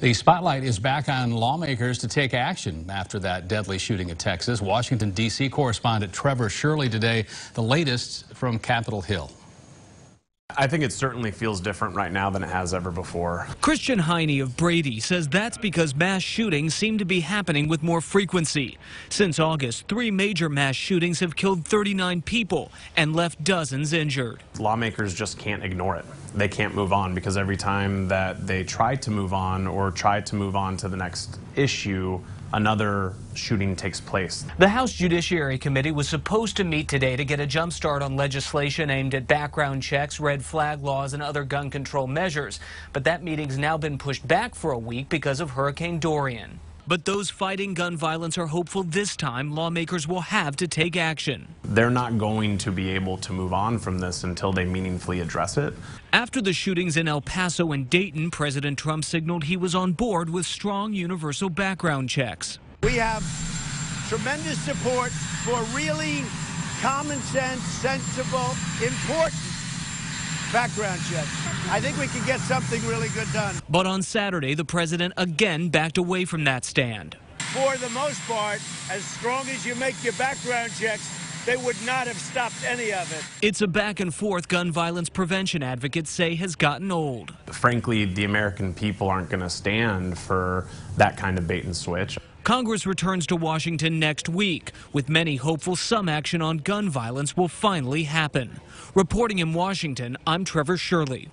The spotlight is back on lawmakers to take action after that deadly shooting in Texas. Washington, D.C. correspondent Trevor Shirley today, the latest from Capitol Hill. I think it certainly feels different right now than it has ever before. Christian Heyne of Brady says that's because mass shootings seem to be happening with more frequency. Since August, three major mass shootings have killed 39 people and left dozens injured. Lawmakers just can't ignore it. They can't move on because every time that they try to move on or try to move on to the next issue, another shooting takes place. The House Judiciary Committee was supposed to meet today to get a jump start on legislation aimed at background checks, red flag laws, and other gun control measures. But that meeting's now been pushed back for a week because of Hurricane Dorian. But those fighting gun violence are hopeful this time lawmakers will have to take action. They're not going to be able to move on from this until they meaningfully address it. After the shootings in El Paso and Dayton, President Trump signaled he was on board with strong universal background checks. We have tremendous support for really common sense, sensible, important background check. I think we can get something really good done. But on Saturday, the president again backed away from that stand. For the most part, as strong as you make your background checks, they would not have stopped any of it. It's a back and forth gun violence prevention advocates say has gotten old. Frankly, the American people aren't going to stand for that kind of bait and switch. Congress returns to Washington next week, with many hopeful some action on gun violence will finally happen. Reporting in Washington, I'm Trevor Shirley.